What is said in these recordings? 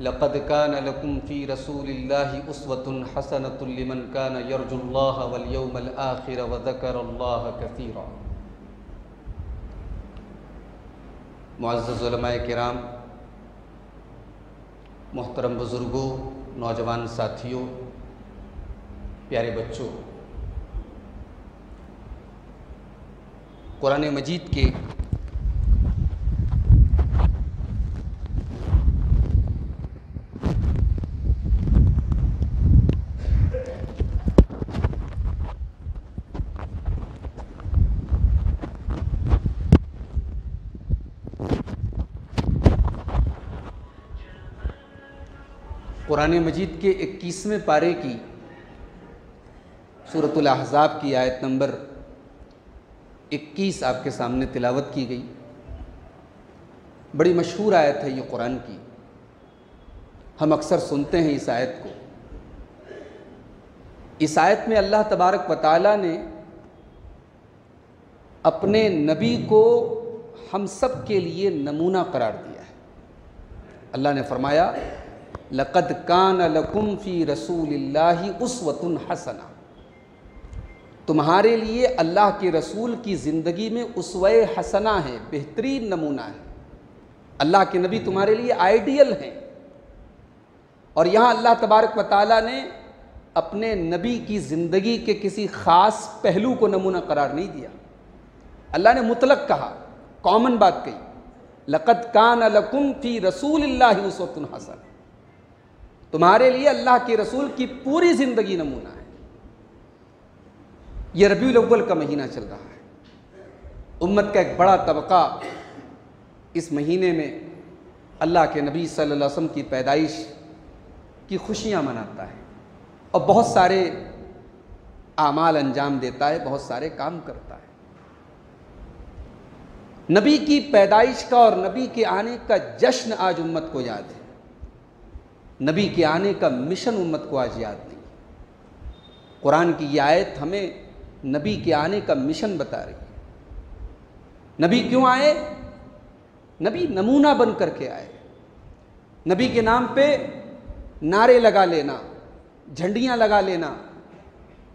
लक़द कान लकुम फ़ी रसूलिल्लाहि उस्वतुन हसनतुन कान यरजुल्लाह वल आखिर व ज़करल्लाह कसीरा मुअज़्ज़ज़ उलमाए मोहतरम बुज़ुर्गों नौजवान साथियों प्यारे बच्चों कुरान मजीद के कुरान मजीद के इक्कीसवें पारे की सूरतुल अहज़ाब की आयत नंबर 21 आपके सामने तिलावत की गई। बड़ी मशहूर आयत है ये कुरान की। हम अक्सर सुनते हैं इस आयत को। इस आयत में अल्लाह तबारक वाली ने अपने नबी को हम सब के लिए नमूना करार दिया है। अल्लाह ने फरमाया लक़द कान लकुम फ़ी रसूलिल्लाहि उसवतुन हसना। तुम्हारे लिए अल्लाह के रसूल की ज़िंदगी में उसव हसना है, बेहतरीन नमूना है। अल्लाह के नबी तुम्हारे लिए आइडियल हैं। और यहाँ अल्लाह तबारक वाली ने अपने नबी की ज़िंदगी के किसी ख़ास पहलू को नमूना करार नहीं दिया। अल्लाह ने मुतलक कहा, कॉमन बात कही, लक़द कान लकुम फ़ी रसूल उसवतुन हसन। तुम्हारे लिए अल्लाह के रसूल की पूरी ज़िंदगी नमूना है। यह रबी अव्वल का महीना चल रहा है। उम्मत का एक बड़ा तबका इस महीने में अल्लाह के नबी सल्लल्लाहु अलैहि वसल्लम की पैदाइश की खुशियाँ मनाता है और बहुत सारे आमाल अंजाम देता है, बहुत सारे काम करता है। नबी की पैदाइश का और नबी के आने का जश्न आज उम्मत को याद है। नबी के आने का मिशन उम्मत को आज याद नहीं। कुरान की ये आयत हमें नबी के आने का मिशन बता रही है। नबी क्यों आए? नबी नमूना बन करके आए। नबी के नाम पे नारे लगा लेना, झंडियाँ लगा लेना,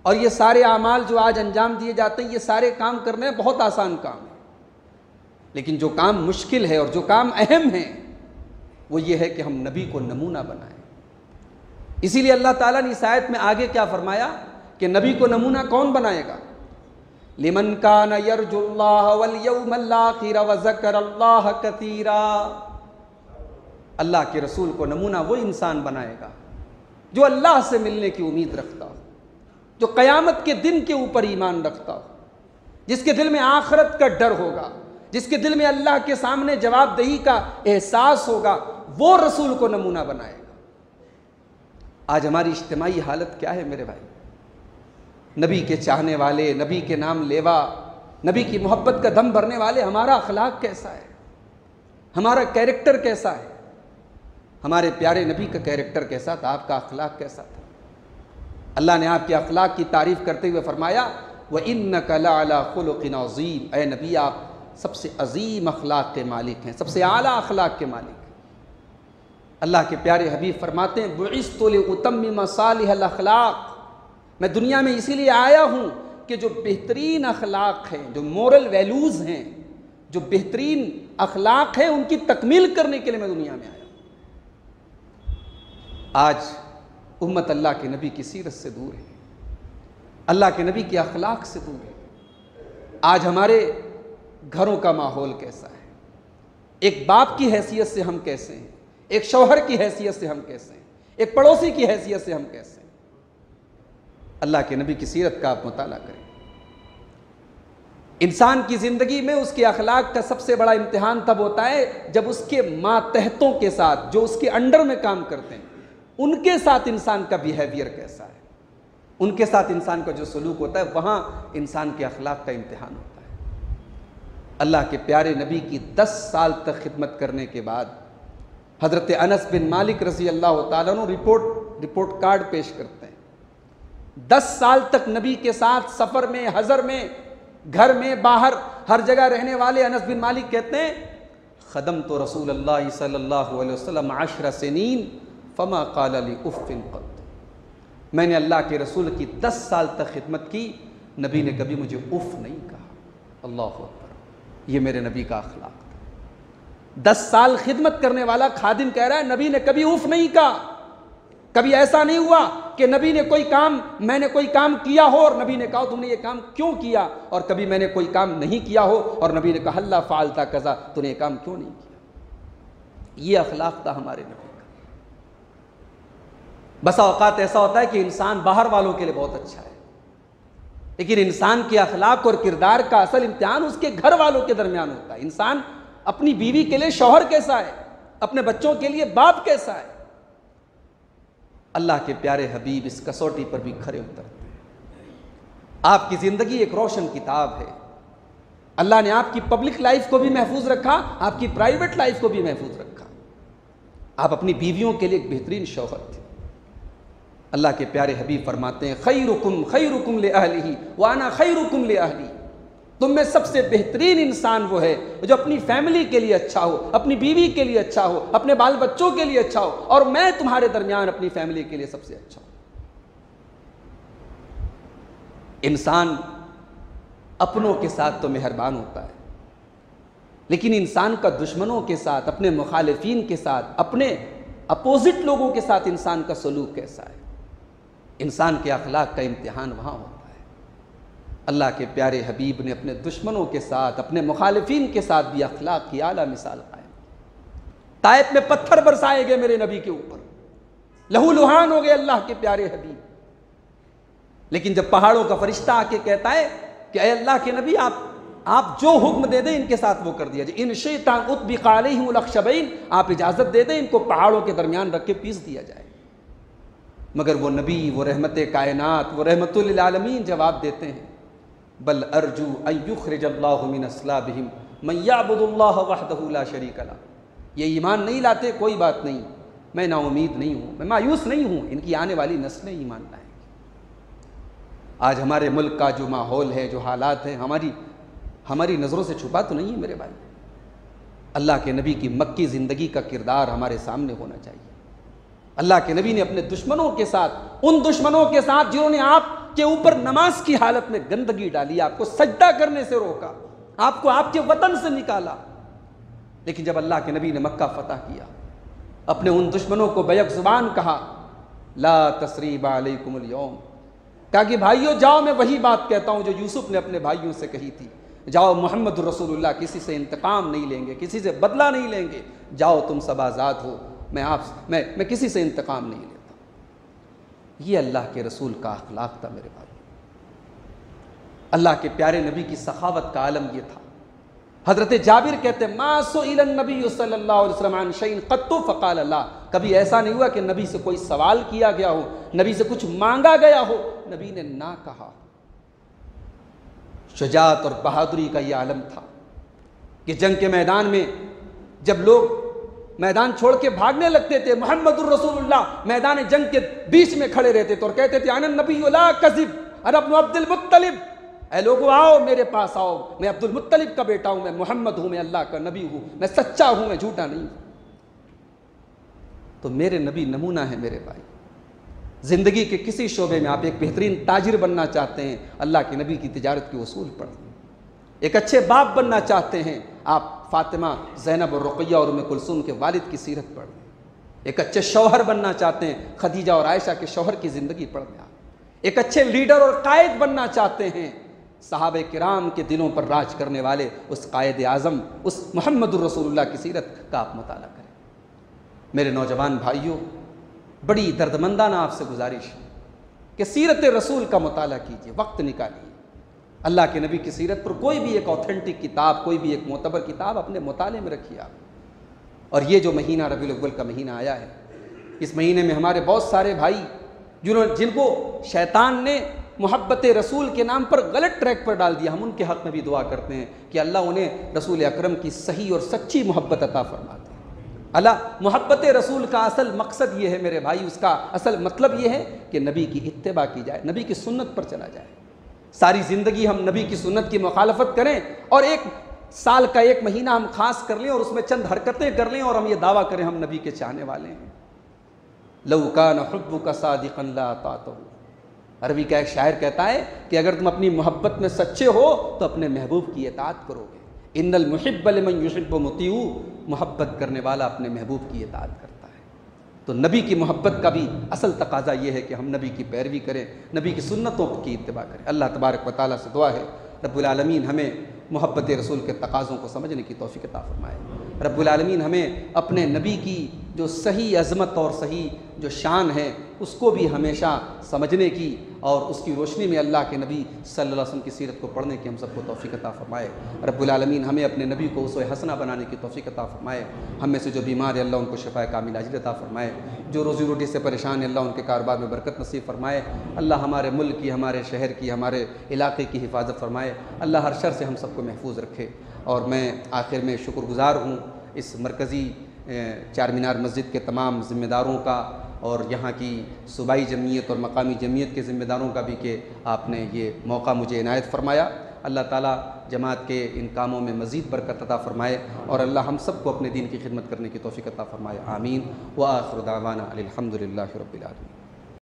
और ये सारे अमाल जो आज अंजाम दिए जाते हैं, ये सारे काम करने बहुत आसान काम है। लेकिन जो काम मुश्किल है और जो काम अहम है वो ये है कि हम नबी को नमूना बनाएँ। इसीलिए अल्लाह ताला ने इस आयत में आगे क्या फरमाया कि नबी को नमूना कौन बनाएगा? लिमन का कतीरा अल्लाह के रसूल को नमूना वो इंसान बनाएगा जो अल्लाह से मिलने की उम्मीद रखता हो, जो क़यामत के दिन के ऊपर ईमान रखता हो, जिसके दिल में आखरत का डर होगा, जिसके दिल में अल्लाह के सामने जवाबदेही का एहसास होगा वो रसूल को नमूना बनाएगा। आज हमारी इज्तमाही हालत क्या है मेरे भाई? नबी के चाहने वाले, नबी के नाम लेवा, नबी की मोहब्बत का दम भरने वाले, हमारा अखलाक कैसा है? हमारा कैरेक्टर कैसा है? हमारे प्यारे नबी का कैरेक्टर कैसा था? आपका अखलाक कैसा था? अल्लाह ने आपके अखलाक की तारीफ़ करते हुए फरमाया व इन अज़ीम। ए नबी, आप सबसे अजीम अखलाक के मालिक हैं, सबसे आला अखलाक के मालिक। अल्लाह के प्यारे हबीब फरमाते हैं बुस्तुल उतम मसालखलाक मैं दुनिया में इसीलिए आया हूँ कि जो बेहतरीन अखलाक हैं, जो मॉरल वैल्यूज़ हैं, जो बेहतरीन अखलाक हैं, उनकी तकमील करने के लिए मैं दुनिया में आया आज उम्मत अल्लाह के नबी की सीरत से दूर है। अल्लाह के नबी के अखलाक से दूर है। आज हमारे घरों का माहौल कैसा है? एक बाप की हैसियत से हम कैसे हैं? एक शौहर की हैसियत से हम कैसे हैं? एक पड़ोसी की हैसियत से हम कैसे हैं? अल्लाह के नबी की सीरत का आप मुताला करें। इंसान की ज़िंदगी में उसके अखलाक का सबसे बड़ा इम्तिहान तब होता है जब उसके मातहतों के साथ, जो उसके अंडर में काम करते हैं, उनके साथ इंसान का बिहेवियर कैसा है? उनके साथ इंसान का जो सलूक होता है, वहाँ इंसान के अखलाक का इम्तिहान होता है। अल्लाह के प्यारे नबी की दस साल तक खिदमत करने के बाद हज़रत अनस बिन मालिक रसी अल्लाह तु रिपोर्ट रिपोर्ट कार्ड पेश करते हैं। दस साल तक नबी के साथ सफ़र में, हज़र में, घर में, बाहर, हर जगह रहने वाले अनस बिन मालिक कहते हैं, ख़दम तो रसूल अल्लाह सल्लल्लाहु अलैहि वसल्लम आशरा फमा काल अली उफ़िन मैंने अल्लाह के रसूल की दस साल तक खिदमत की, नबी ने कभी मुझे उफ़ नहीं कहा। अल्लाह ये मेरे नबी का अखलाक। दस साल खिदमत करने वाला खादिम कह रहा है, नबी ने कभी उफ़ नहीं कहा। कभी ऐसा नहीं हुआ कि नबी ने कोई काम, मैंने कोई काम किया हो और नबी ने कहा, तुमने ये काम क्यों किया? और कभी मैंने कोई काम नहीं किया हो और नबी ने कहा अल्लाह फालता कज़ा, तूने ये काम क्यों नहीं किया? ये अखलाक था हमारे नबी का। बसा अवकात ऐसा होता है कि इंसान बाहर वालों के लिए बहुत अच्छा है। लेकिन इंसान के अखलाक और किरदार का असल इम्तिहान उसके घर वालों के दरमियान होता है। इंसान अपनी बीवी के लिए शौहर कैसा है? अपने बच्चों के लिए बाप कैसा है? अल्लाह के प्यारे हबीब इस कसौटी पर भी खरे उतरते हैं आपकी ज़िंदगी एक रोशन किताब है। अल्लाह ने आपकी पब्लिक लाइफ को भी महफूज रखा, आपकी प्राइवेट लाइफ को भी महफूज रखा। आप अपनी बीवियों के लिए एक बेहतरीन शौहर थे। अल्लाह के प्यारे हबीब फरमाते हैं खई रुकुम खई रुकुम ले अहली वाना खई रुकुम ले अहली। तुम में सबसे बेहतरीन इंसान वो है जो अपनी फैमिली के लिए अच्छा हो, अपनी बीवी के लिए अच्छा हो, अपने बाल बच्चों के लिए अच्छा हो, और मैं तुम्हारे दरमियान अपनी फैमिली के लिए सबसे अच्छा हूँ। इंसान अपनों के साथ तो मेहरबान होता है, लेकिन इंसान का दुश्मनों के साथ, अपने मुखालफिन के साथ, अपने अपोजिट लोगों के साथ इंसान का सलूक कैसा है? इंसान के अखलाक का इम्तिहान वहाँ होता है। अल्लाह के प्यारे हबीब ने अपने दुश्मनों के साथ, अपने मुखालफिन के साथ भी अखलाक की आला मिसाल कायम ताइप में पत्थर बरसाए गए मेरे नबी के ऊपर। लहू लुहान हो गए अल्लाह के प्यारे हबीब। लेकिन जब पहाड़ों का फरिश्ता आके कहता है कि अल्लाह के नबी, आप आप जो हुक्म दे दें, इनके साथ वो कर दिया जाए। इन शेतान उत्बिकालशबैन आप इजाज़त दे दें, इनको पहाड़ों के दरमियान रख के पीस दिया जाए। मगर वो नबी, वो रहमत कायनात, वो रहमतुल्लामीन जवाब देते हैं बल अर्जू अयुखरजल्लामिनसलाबहिम मैयाबुल्ला शरीक अला ये ईमान नहीं लाते, कोई बात नहीं। मैं नाउमीद नहीं हूँ, मैं मायूस नहीं हूँ। इनकी आने वाली नस्लें ईमान लाएँगी। आज हमारे मुल्क का जो माहौल है, जो हालात हैं, हमारी हमारी नज़रों से छुपा तो नहीं है मेरे भाई। अल्लाह के नबी की मक्की ज़िंदगी का किरदार हमारे सामने होना चाहिए। अल्लाह के नबी ने अपने दुश्मनों के साथ, उन दुश्मनों के साथ जिन्होंने आप के ऊपर नमाज़ की हालत में गंदगी डाली, आपको सजदा करने से रोका, आपको आपके वतन से निकाला। लेकिन जब अल्लाह के नबी ने मक्का फतह किया, अपने उन दुश्मनों को बैक ज़ुबान कहा, ला तसरीब अलैकुम कहा कि, भाइयों, जाओ, मैं वही बात कहता हूँ जो यूसुफ ने अपने भाइयों से कही थी। जाओ मोहम्मद रसूलुल्लाह, किसी से इंतकाम नहीं लेंगे, किसी से बदला नहीं लेंगे। जाओ, तुम सब आज़ाद हो। मैं आप, मैं मैं किसी से इंतकाम नहीं लेता। ये अल्लाह के रसूल का अखलाक था मेरे भाई। अल्लाह के प्यारे नबी की सखावत का आलम यह था। हज़रत जाबिर कहते नबी फ़काल कभी ऐसा नहीं हुआ कि नबी से कोई सवाल किया गया हो, नबी से कुछ मांगा गया हो? नबी ने ना कहा। शजात और बहादुरी का यह आलम था कि जंग के मैदान में जब लोग मैदान छोड़ के भागने लगते थे। मोहम्मद रसूलुल्लाह मैदान जंग के बीच में खड़े रहते थे और कहते थे, आनंद नबी कजिब अरे अब अब्दुल मुत्तलिब। ऐ लोगो, आओ मेरे पास आओ। मैं अब्दुल मुत्तलिब का बेटा हूँ, मैं मोहम्मद हूँ, मैं अल्लाह का नबी हूँ, मैं सच्चा हूँ, मैं झूठा नहीं तो मेरे नबी नमूना है मेरे भाई। ज़िंदगी के किसी शोबे में आप एक बेहतरीन ताजिर बनना चाहते हैं, अल्लाह के नबी की तजारत के असूल पढ़ एक अच्छे बाप बनना चाहते हैं, आप फ़ातिमा, जैनब और रुकैया और उम कुलसुम के वालिद की सीरत पढ़ लें। एक अच्छे शौहर बनना चाहते हैं, खदीजा और आयशा के शौहर की ज़िंदगी पढ़ लें आप। एक अच्छे लीडर और कायद बनना चाहते हैं, साहब कराम के दिलों पर राज करने वाले उस कायद आज़म, उस मोहम्मद रसूलुल्लाह की सीरत का आप मताल करें। मेरे नौजवान भाइयों, बड़ी दर्दमंदाना आपसे गुजारिश है कि सीरत रसूल का मताल कीजिए, वक्त निकालिए। अल्लाह के नबी की सीरत पर कोई भी एक ऑथेंटिक किताब, कोई भी एक मोतबर किताब अपने मुताले में रखिए आप। और ये जो महीना रबी अव्वल का महीना आया है, इस महीने में हमारे बहुत सारे भाई जिन्होंने जिनको शैतान ने मोहब्बत रसूल के नाम पर गलत ट्रैक पर डाल दिया, हम उनके हक़ में भी दुआ करते हैं कि अल्लाह उन्हें रसूल अक्रम की सही और सच्ची मोहब्बत अता फरमाते हैं। अल्लाह, मोहब्बत रसूल का असल मकसद ये है मेरे भाई, उसका असल मतलब ये है कि नबी की इत्तबा की जाए, नबी की सुन्नत पर चला जाए। सारी ज़िंदगी हम नबी की सुन्नत की मुखालफत करें और एक साल का एक महीना हम खास कर लें और उसमें चंद हरकतें कर लें और हम ये दावा करें हम नबी के चाहने वाले हैं। लऊका नहब्बु का सादिकन ला अरबी का एक शायर कहता है कि अगर तुम अपनी मोहब्बत में सच्चे हो तो अपने महबूब की इतात करोगे। इन्नल मुहिब्बल मन युहिब्बु मुतीऊ मोहब्बत करने वाला अपने महबूब की इतात करता है। तो नबी की मोहब्बत का भी असल तकाजा ये है कि हम नबी की पैरवी करें, नबी की सुन्नतों की इतबा करें। अल्लाह तबारक व ताली से दुआ है रबालमीन हमें मोहब्बत रसूल के तकाज़ों को समझने की तोफ़ी अता फ़रमाए। रबालमीन हमें अपने नबी की जो सही अज़मत और सही जो शान है, उसको भी हमेशा समझने की और उसकी रोशनी में अल्लाह के नबी सल्लल्लाहु अलैहि वसल्लम की सीरत को पढ़ने की हम सबको तोफ़ी अता फ़रमाए। रब्बुल हमें अपने नबी को उस हसना बनाने की तोफ़ी अता फ़रमाए। हम में से जो बीमार है, अल्लाह उनको शफा कामिल अजिल अता फ़रमाए। जो रोज़ी रोटी से परेशान है, अल्लाह उनके कारोबार में बरकत नसीब फ़रमाए। अल्लाह हमारे मुल्क की, हमारे शहर की, हमारे इलाके की हिफाजत फ़रमाए। अल्लाह हर शर से हम सबको महफूज रखे। और मैं आखिर में शुक्रगुज़ार हूँ इस मरकज़ी चार मीनार मस्जिद के तमाम ज़िम्मेदारों का और यहाँ की सूबाई जमीयत और मकामी जमीयत के ज़िम्मेदारों का भी कि आपने ये मौका मुझे इनायत फरमाया। अल्लाह ताला जमात के इन कामों में मज़ीद बरकत अता फ़रमाए और अल्लाह हम सबको अपने दिन की खिदमत करने की तोफ़ी अता फ़रमाए। आमीन। व आखिर दावाना अलहमदिल्ला रबालमी